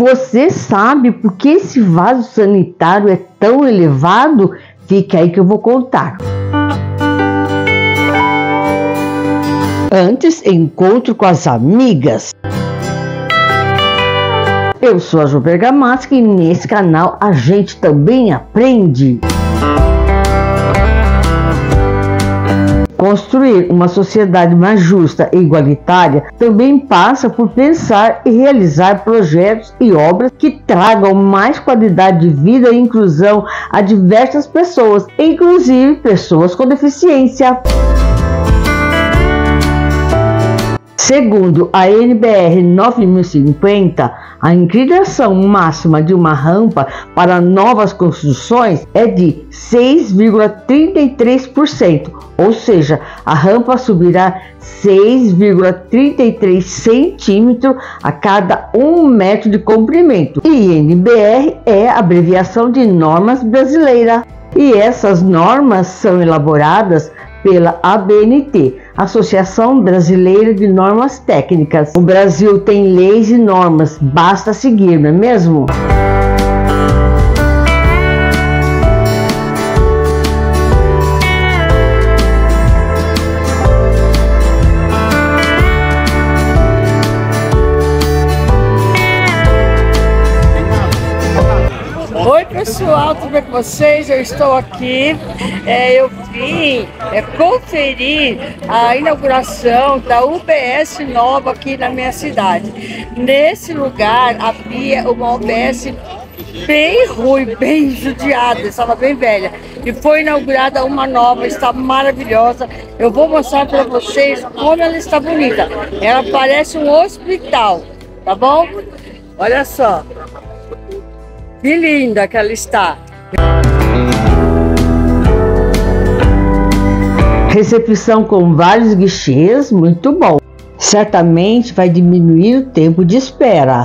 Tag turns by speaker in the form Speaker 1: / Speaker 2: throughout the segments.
Speaker 1: Você sabe por que esse vaso sanitário é tão elevado? Fique aí que eu vou contar. Antes, encontro com as amigas. Eu sou a Ju Bergamasca e nesse canal a gente também aprende. Construir uma sociedade mais justa e igualitária também passa por pensar e realizar projetos e obras que tragam mais qualidade de vida e inclusão a diversas pessoas, inclusive pessoas com deficiência. Segundo a NBR 9050, a inclinação máxima de uma rampa para novas construções é de 6,33%, ou seja, a rampa subirá 6,33 centímetros a cada um metro de comprimento. E NBR é abreviação de normas brasileira. E essas normas são elaboradas pela ABNT, Associação Brasileira de Normas Técnicas. O Brasil tem leis e normas, basta seguir, não é mesmo?
Speaker 2: pessoal, tudo bem com vocês? Eu estou aqui, é, eu vim é, conferir a inauguração da UBS nova aqui na minha cidade. Nesse lugar havia uma UBS bem ruim, bem judiada, estava bem velha. E foi inaugurada uma nova, está maravilhosa. Eu vou mostrar para vocês como ela está bonita. Ela parece um hospital, tá bom? Olha só. Que linda que ela está!
Speaker 1: Recepção com vários guichês, muito bom. Certamente vai diminuir o tempo de espera.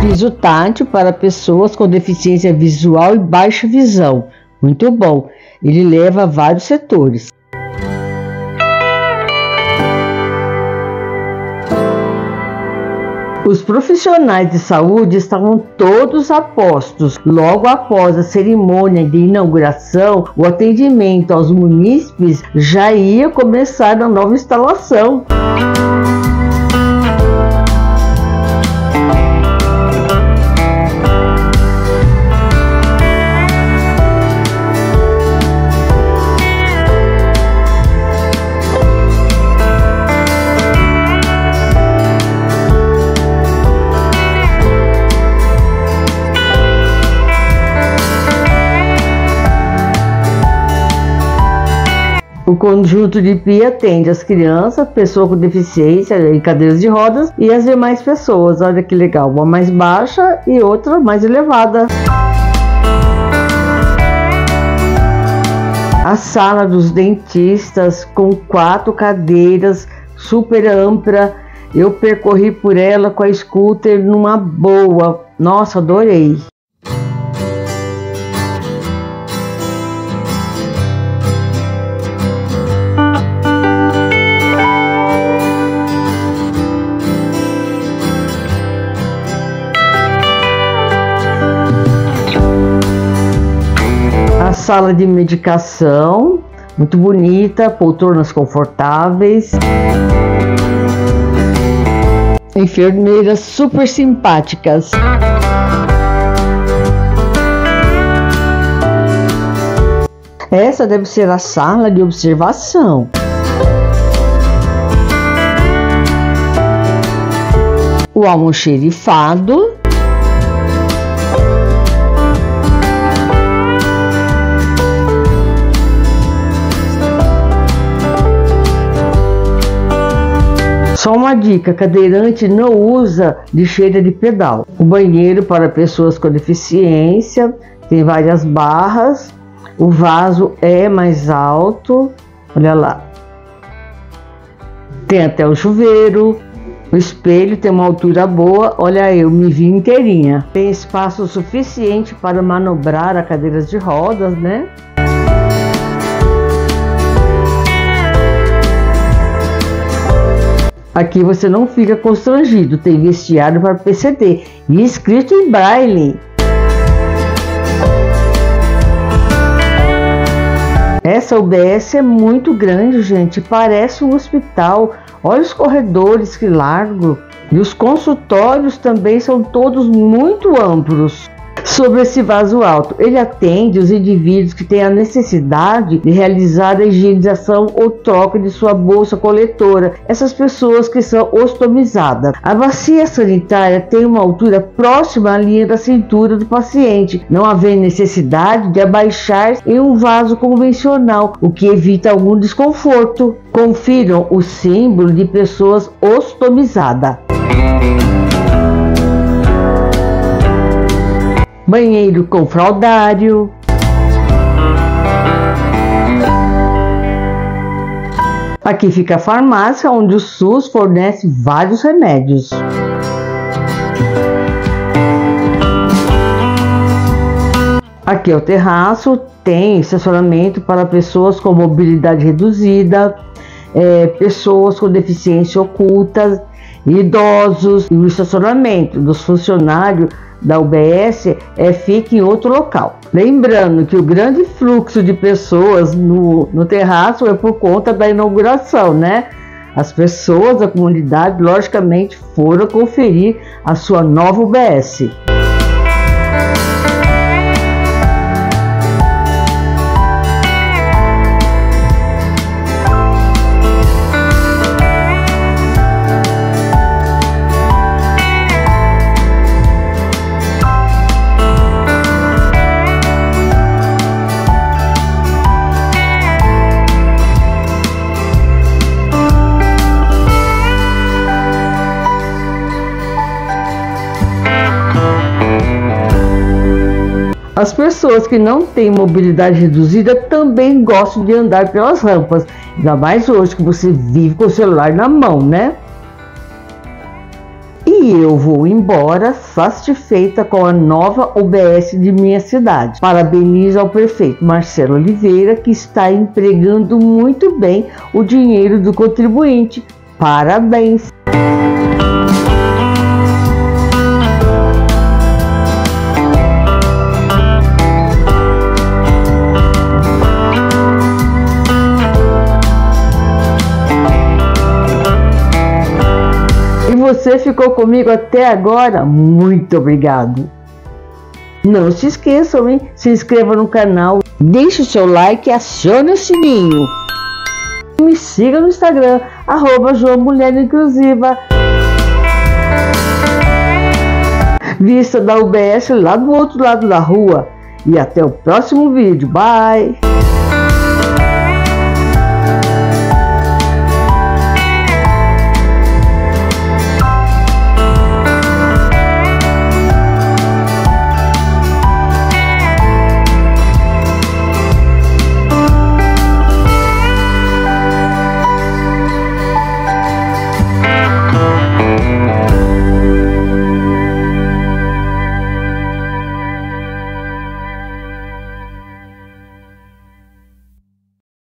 Speaker 1: Piso tátil para pessoas com deficiência visual e baixa visão, muito bom. Ele leva vários setores. Os profissionais de saúde estavam todos a postos. Logo após a cerimônia de inauguração, o atendimento aos munícipes já ia começar na nova instalação. O conjunto de pia atende as crianças, pessoas com deficiência em cadeiras de rodas e as demais pessoas. Olha que legal, uma mais baixa e outra mais elevada. A sala dos dentistas com quatro cadeiras super ampla. Eu percorri por ela com a scooter numa boa. Nossa, adorei. Sala de medicação, muito bonita, poltronas confortáveis. Enfermeiras super simpáticas. Essa deve ser a sala de observação. O almoxerifado dica: cadeirante não usa lixeira de pedal. O banheiro para pessoas com deficiência tem várias barras. O vaso é mais alto. Olha lá. Tem até o chuveiro. O espelho tem uma altura boa. Olha, eu me vi inteirinha. Tem espaço suficiente para manobrar a cadeiras de rodas, né? Aqui você não fica constrangido, tem vestiário para PCD e escrito em braille. Essa UBS é muito grande, gente, parece um hospital. Olha os corredores que largo. E os consultórios também são todos muito amplos sobre esse vaso alto. Ele atende os indivíduos que têm a necessidade de realizar a higienização ou troca de sua bolsa coletora, essas pessoas que são ostomizadas. A bacia sanitária tem uma altura próxima à linha da cintura do paciente, não havendo necessidade de abaixar em um vaso convencional, o que evita algum desconforto. Confiram o símbolo de pessoas ostomizadas. Banheiro com fraldário. Aqui fica a farmácia onde o SUS fornece vários remédios. Aqui é o terraço, tem estacionamento para pessoas com mobilidade reduzida, é, pessoas com deficiência oculta, idosos, e o estacionamento dos funcionários da UBS é, fique em outro local. Lembrando que o grande fluxo de pessoas no, no terraço é por conta da inauguração, né? As pessoas da comunidade, logicamente, foram conferir a sua nova UBS. As pessoas que não têm mobilidade reduzida também gostam de andar pelas rampas, ainda mais hoje que você vive com o celular na mão, né? E eu vou embora satisfeita com a nova UBS de minha cidade. Parabenizo ao prefeito Marcelo Oliveira, que está empregando muito bem o dinheiro do contribuinte. Parabéns! Você ficou comigo até agora, muito obrigado. Não se esqueçam, hein? Se inscreva no canal, deixe o seu like e acione o sininho. Me siga no Instagram, arroba João Mulher Inclusiva. Vista da UBS lá do outro lado da rua. E até o próximo vídeo. Bye!